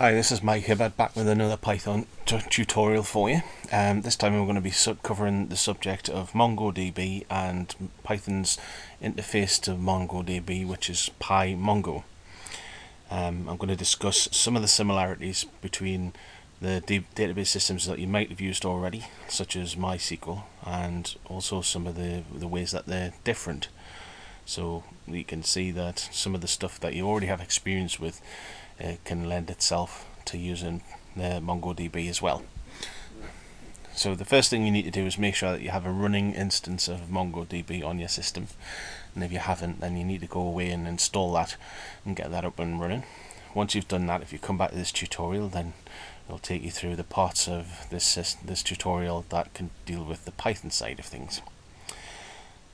Hi, this is Mike Hibbert back with another Python tutorial for you. Um, this time we're going to be covering the subject of MongoDB and Python's interface to MongoDB, which is PyMongo. Um, I'm going to discuss some of the similarities between the database systems that you might have used already, such as MySQL, and also some of the, the ways that they're different. So you can see that some of the stuff that you already have experience with uh, can lend itself to using uh, MongoDB as well. So the first thing you need to do is make sure that you have a running instance of MongoDB on your system. And if you haven't, then you need to go away and install that and get that up and running. Once you've done that, if you come back to this tutorial, then it'll take you through the parts of this, this tutorial that can deal with the Python side of things.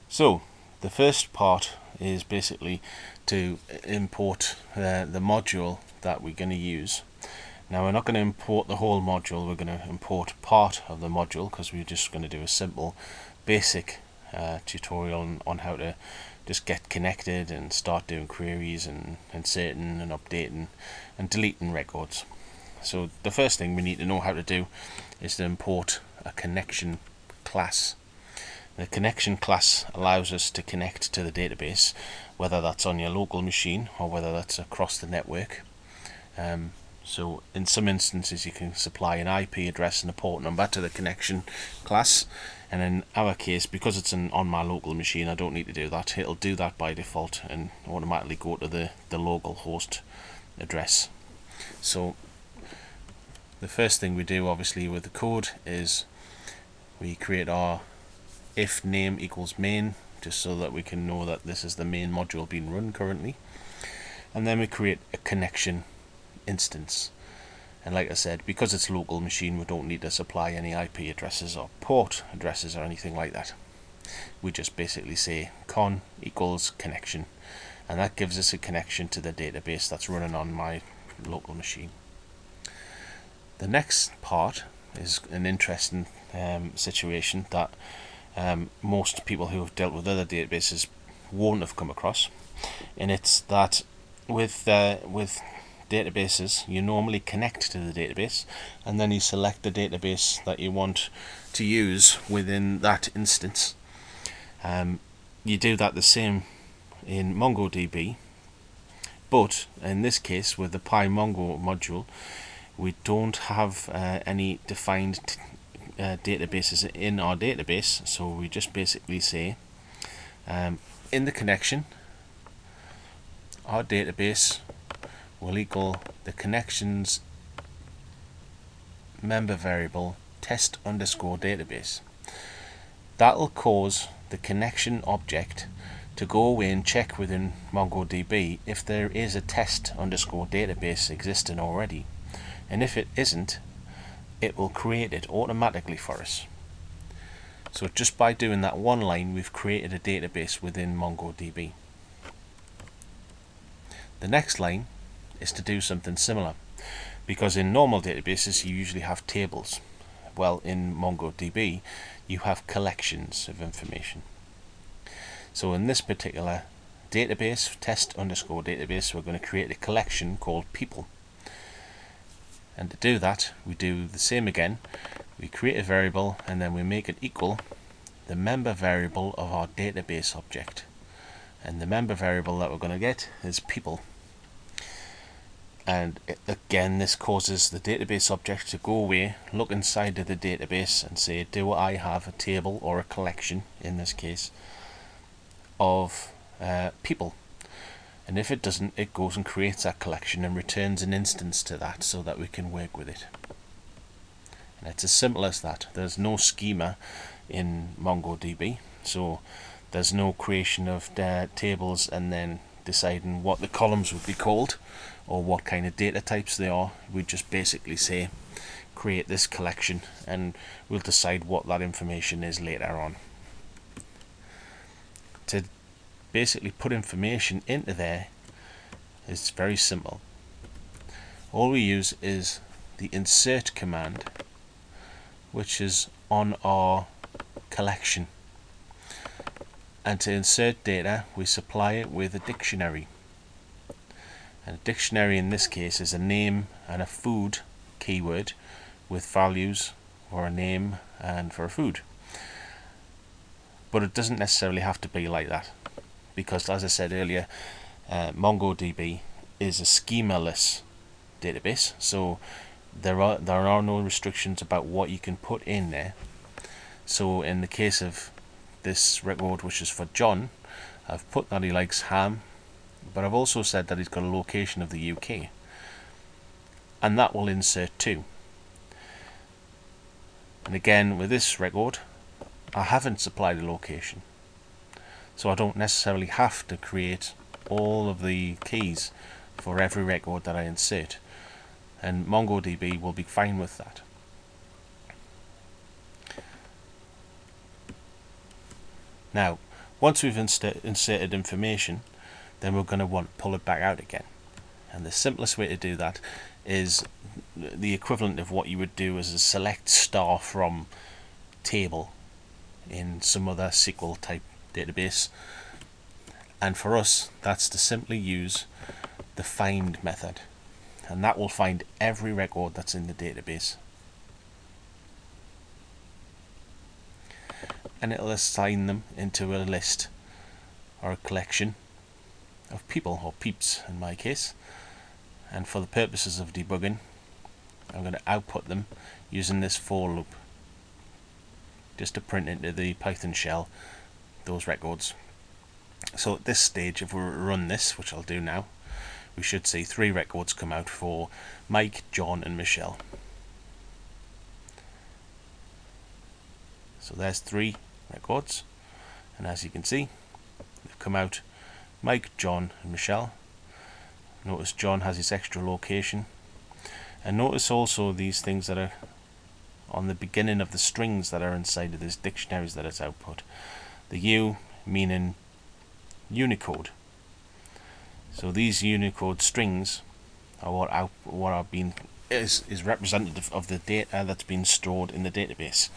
So, the first part is basically to import uh, the module that we're going to use. Now we're not going to import the whole module, we're going to import part of the module because we're just going to do a simple basic uh, tutorial on, on, how to just get connected and start doing queries and inserting and updating and deleting records. So the first thing we need to know how to do is to import a connection class the connection class allows us to connect to the database, whether that's on your local machine or whether that's across the network. Um, so in some instances you can supply an IP address and a port number to the connection class. And in our case because it's an on my local machine I don't need to do that. It'll do that by default and automatically go to the the local host address. So the first thing we do obviously with the code is we create our if name equals main just so that we can know that this is the main module being run currently. And then we create a connection instance. And like I said because it's local machine we don't need to supply any IP addresses or port addresses or anything like that. We just basically say con equals connection. And that gives us a connection to the database that's running on my local machine. The next part is an interesting um, situation that um, most people who have dealt with other databases won't have come across. And it's that with uh, with databases you normally connect to the database and then you select the database that you want to use within that instance. Um, you do that the same in MongoDB but in this case with the PyMongo module we don't have uh, any defined uh, databases in our database. So we just basically say um, in the connection our database will equal the connections member variable test underscore database. That'll cause the connection object to go away and check within MongoDB if there is a test underscore database existing already. And if it isn't it will create it automatically for us. So just by doing that one line we've created a database within MongoDB. The next line is to do something similar because in normal databases you usually have tables. Well in MongoDB you have collections of information. So in this particular database, test underscore database, we're going to create a collection called people and to do that we do the same again. We create a variable and then we make it equal the member variable of our database object. And the member variable that we're going to get is people. And it, again this causes the database object to go away look inside of the database and say do I have a table or a collection in this case of uh, people and if it doesn't it goes and creates that collection and returns an instance to that so that we can work with it. And it's as simple as that. There's no schema in MongoDB. So there's no creation of uh, tables and then deciding what the columns would be called or what kind of data types they are. We just basically say create this collection and we'll decide what that information is later on to basically put information into there it's very simple. All we use is the insert command which is on our collection and to insert data we supply it with a dictionary And a dictionary in this case is a name and a food keyword with values for a name and for a food. But it doesn't necessarily have to be like that because as I said earlier, uh, MongoDB is a schemaless database so there are there are no restrictions about what you can put in there. So in the case of this record which is for John I've put that he likes ham but I've also said that he's got a location of the UK and that will insert too. And again with this record I haven't supplied a location so I don't necessarily have to create all of the keys for every record that I insert and MongoDB will be fine with that. Now, once we've inserted information, then we're going to want to pull it back out again. And the simplest way to do that is the equivalent of what you would do as a select star from table in some other SQL type database. And for us, that's to simply use the find method. And that will find every record that's in the database. And it'll assign them into a list or a collection of people or peeps in my case. And for the purposes of debugging I'm going to output them using this for loop. Just to print into the Python shell those records so at this stage if we run this which I'll do now we should see three records come out for Mike, John and Michelle. So there's three records and as you can see they've come out Mike, John and Michelle. Notice John has his extra location and notice also these things that are on the beginning of the strings that are inside of this dictionaries that it's output. The U meaning Unicode so these Unicode strings are what what are being is is representative of the data that's been stored in the database.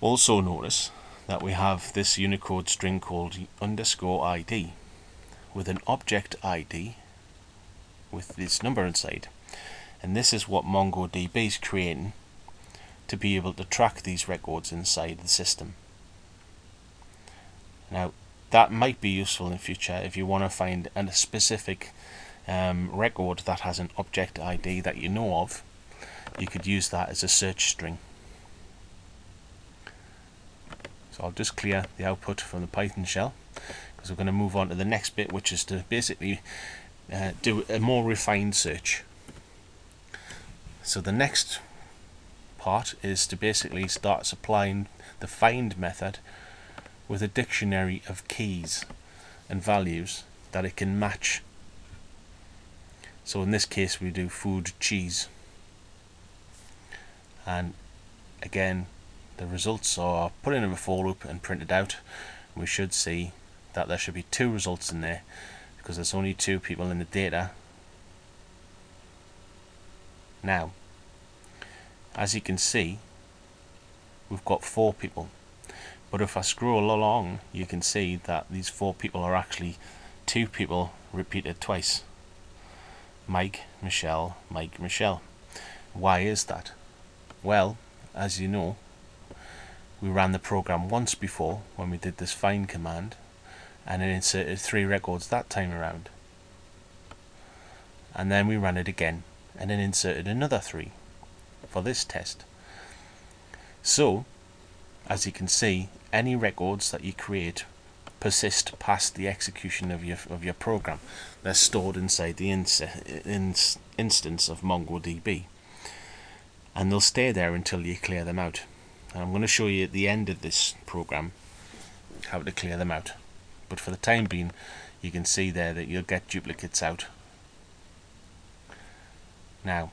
Also notice that we have this Unicode string called underscore ID with an object ID with this number inside. And this is what MongoDB is creating to be able to track these records inside the system. Now that might be useful in future if you want to find a specific um, record that has an object ID that you know of. You could use that as a search string. So I'll just clear the output from the Python shell because we're going to move on to the next bit which is to basically uh, do a more refined search. So the next part is to basically start supplying the find method with a dictionary of keys and values that it can match. So in this case we do food cheese and again the results are put in a for loop and printed out. We should see that there should be two results in there because there's only two people in the data. Now as you can see we've got four people. But if I scroll along you can see that these four people are actually two people repeated twice. Mike, Michelle, Mike, Michelle. Why is that? well as you know we ran the program once before when we did this find command and it inserted three records that time around. And then we ran it again and then inserted another three for this test so as you can see any records that you create persist past the execution of your of your program. They're stored inside the ins ins instance of MongoDB, and they'll stay there until you clear them out. And I'm going to show you at the end of this program how to clear them out. But for the time being, you can see there that you'll get duplicates out. Now,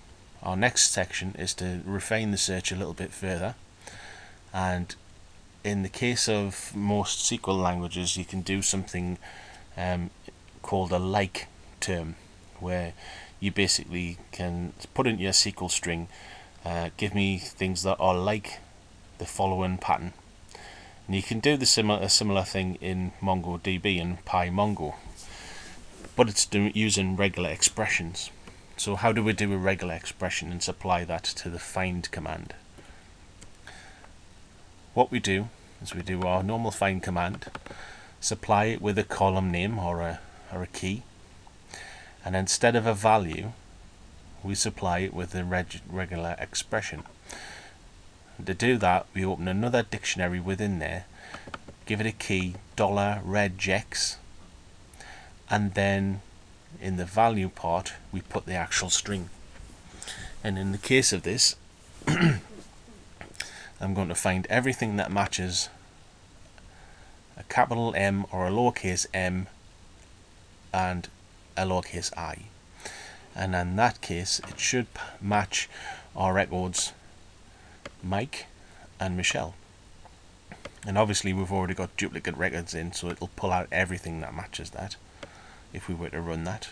our next section is to refine the search a little bit further and in the case of most SQL languages, you can do something um, called a like term, where you basically can put in your SQL string, uh, give me things that are like the following pattern. And you can do the similar a similar thing in MongoDB and PyMongo. but it's using regular expressions. So how do we do a regular expression and supply that to the find command? What we do is we do our normal find command, supply it with a column name or a, or a key, and instead of a value, we supply it with a reg regular expression. To do that, we open another dictionary within there, give it a key $regex, and then in the value part, we put the actual string. And in the case of this, I'm going to find everything that matches a capital M or a lowercase m and a lowercase i. And in that case, it should match our records Mike and Michelle. And obviously we've already got duplicate records in, so it'll pull out everything that matches that if we were to run that.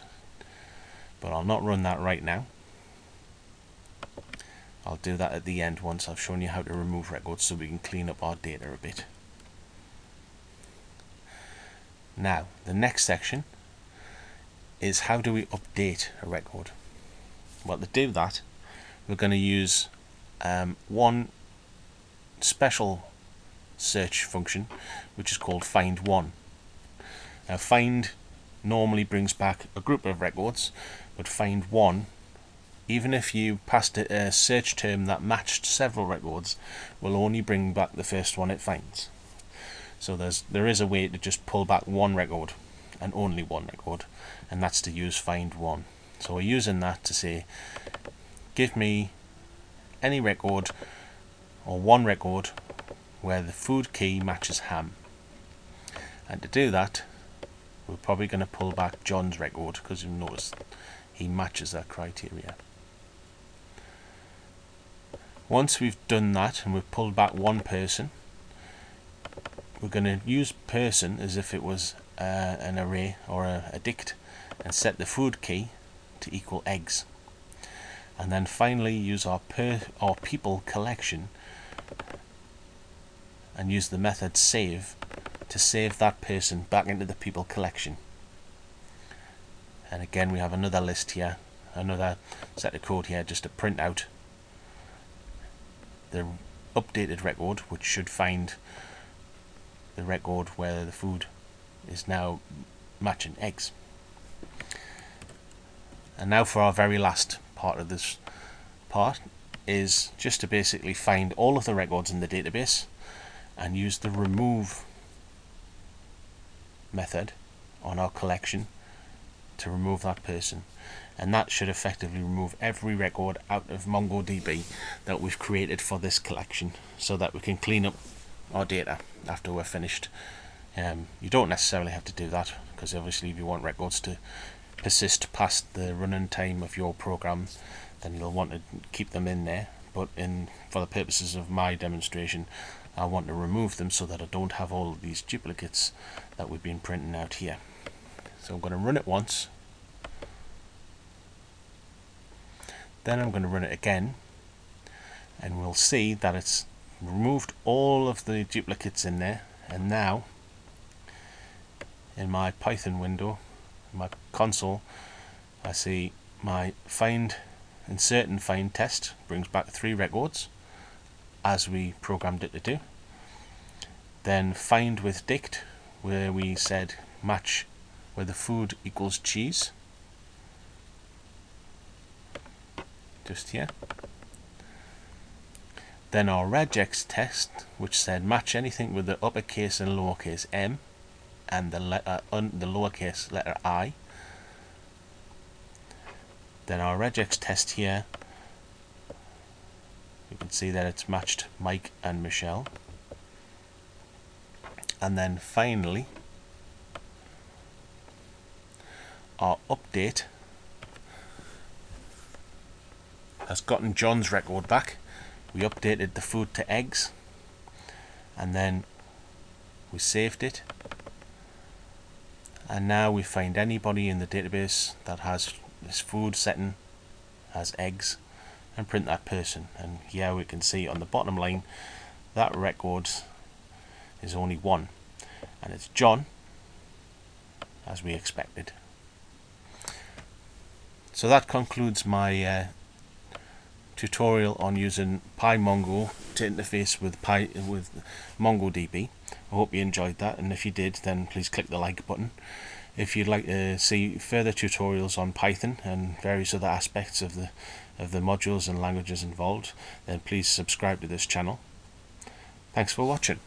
But I'll not run that right now. I'll do that at the end once I've shown you how to remove records so we can clean up our data a bit. Now, the next section is how do we update a record? Well, to do that, we're going to use um, one special search function, which is called find one. Now, find normally brings back a group of records, but find one even if you passed a search term that matched several records, will only bring back the first one it finds. So there's there is a way to just pull back one record and only one record, and that's to use find one. So we're using that to say, give me any record or one record where the food key matches ham. And to do that, we're probably going to pull back John's record because you notice he matches that criteria. Once we've done that and we've pulled back one person, we're going to use person as if it was uh, an array or a, a dict and set the food key to equal eggs. And then finally use our per our people collection and use the method save to save that person back into the people collection. And again we have another list here, another set of code here just to print out the updated record which should find the record where the food is now matching eggs. And now for our very last part of this part is just to basically find all of the records in the database and use the remove method on our collection to remove that person and that should effectively remove every record out of MongoDB that we've created for this collection so that we can clean up our data after we're finished. Um, you don't necessarily have to do that because obviously if you want records to persist past the running time of your program then you'll want to keep them in there but in for the purposes of my demonstration I want to remove them so that I don't have all these duplicates that we've been printing out here. So I'm going to run it once. Then I'm going to run it again. And we'll see that it's removed all of the duplicates in there. And now in my Python window my console I see my find insert and find test brings back three records as we programmed it to do then find with dict where we said match where the food equals cheese just here. Then our regex test, which said match anything with the uppercase and lowercase m, and the letter uh, un, the lowercase letter i. Then our regex test here, see that it's matched Mike and Michelle. And then finally, our update has gotten John's record back. We updated the food to eggs and then we saved it and now we find anybody in the database that has this food setting as eggs and print that person and here we can see on the bottom line that record is only one and it's John as we expected So that concludes my uh, tutorial on using PyMongo to interface with Py with MongoDB. I hope you enjoyed that and if you did then please click the like button. If you'd like to see further tutorials on Python and various other aspects of the of the modules and languages involved then please subscribe to this channel. Thanks for watching.